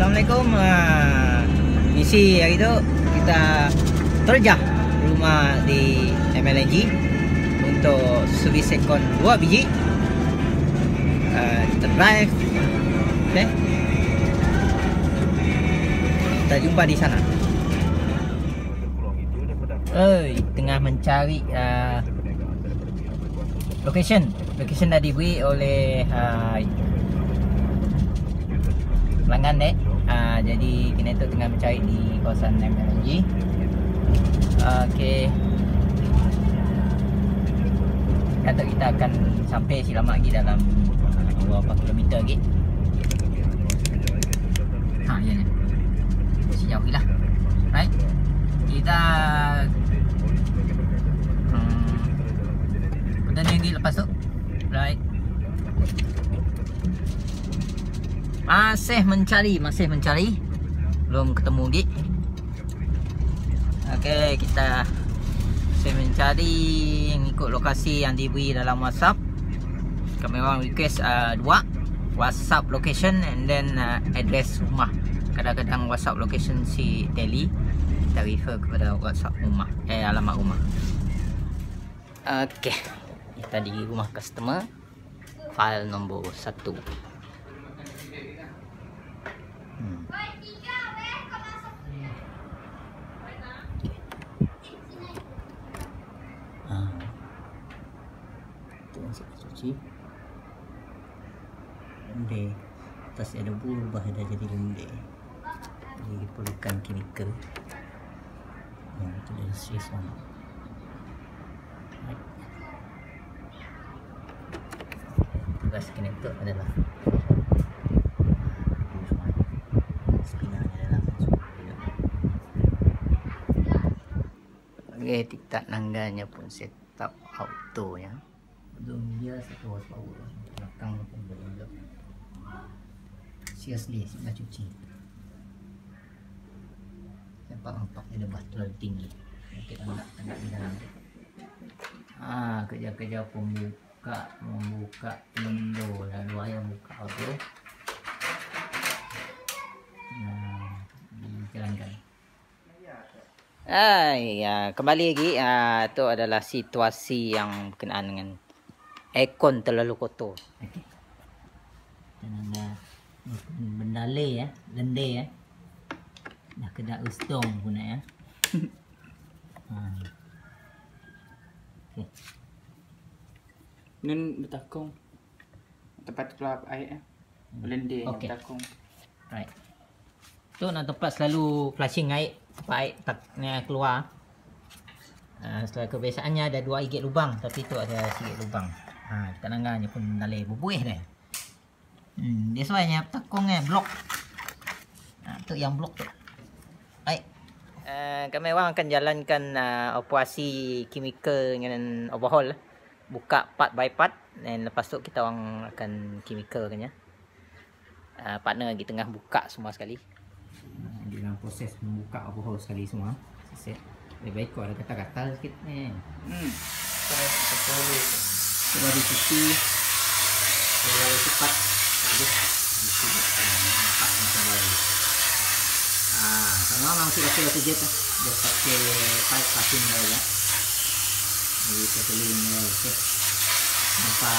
Assalamualaikum. Uh, misi hari tu kita terjah rumah di MLNG untuk servis sekon 2 biji. Uh, kita drive. Okay. Kita jumpa di sana. Oi, tengah mencari uh, location. Location dah diberi oleh uh, pelanggan dek. Uh, jadi kena tu tengah mencari di kawasan MLNG. Uh, Okey. Kata kita akan sampai silamat lagi dalam beberapa kilometer lagi. Ha, ya ni. Sejauh lagi lah. Right. Kita hmm, ni lagi lepas tu Right Masih mencari, masih mencari. Belum ketemu lagi. Okey, kita masih mencari ikut lokasi yang diberi dalam WhatsApp. Kami orang request uh, dua WhatsApp location and then uh, address rumah. Kadang-kadang WhatsApp location si Teli kita refer kepada WhatsApp rumah eh alamat rumah. Okey. Kita di rumah customer. File nombor 1. Hmm. Ah. Itu yang saya cuci. Lende. Atas ada berubah dah jadi lende. Jadi diperlukan kimikal. Yang itu dari one. Right. Tugas itu adalah Okey, tiktak nangganya pun setup auto ya. Zoom dia satu horsepower. Belakang pun boleh lock. Seriously, sudah cuci. Nampak-nampak dia dah terlalu tinggi. Kita nak tengok di dalam. Ah, kerja-kerja pembuka, membuka window lalu ayam buka auto. Nah, dijalankan. Ay, ya, kembali lagi. Uh, itu adalah situasi yang berkenaan dengan aircon terlalu kotor. Okay. Dan ada bendale ya, lende ya. Dah kena ustong pun ya. ha. Okay. Nun bertakung Tempat keluar air eh Belende Okey. okay. bertakung Right. Tu nak tempat selalu flushing air tempat air taknya keluar. Uh, setelah kebiasaannya ada dua igit lubang tapi tu ada sikit lubang. Ha, dekat nangganya pun dalai berbuih dah. Hmm, dia sebenarnya takung eh blok. Ha, tu yang blok tu. Baik. Uh, kami orang akan jalankan uh, operasi kimikal dengan overhaul. Buka part by part dan lepas tu kita orang akan chemicalkan ya. Uh, partner lagi tengah buka semua sekali. Uh, dalam proses membuka overhaul sekali semua. Set. Lebih baik kau ada kata-kata sikit ni. Hmm Betul Cuba dicuci. Kalau cepat. Jadi, nampak macam baru. Ah, kalau memang masih pakai batu jet. Dia pakai pipe passing lah ya. Jadi setelah ini okey. Tanpa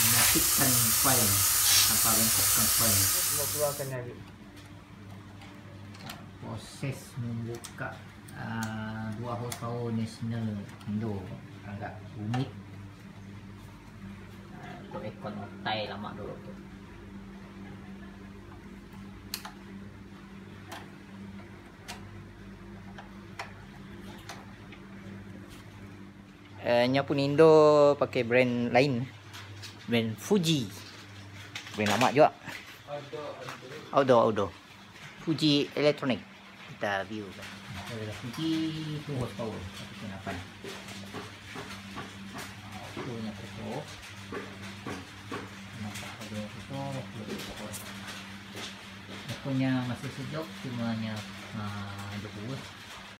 menyakitkan coil. Tanpa bengkokkan coil. Semua keluarkan lagi proses membuka uh, dua horsepower national Indo agak rumit untuk aircon otai lama dulu tu. Uh, nya pun Indo pakai brand lain. Brand Fuji. Brand lama juga. Outdoor outdoor. Fuji Electronic. Kita view. Kan Fuji 2 horsepower 1.8 Itu punya foto Nampak ada foto Aku punya masih sejuk cuma uh, 20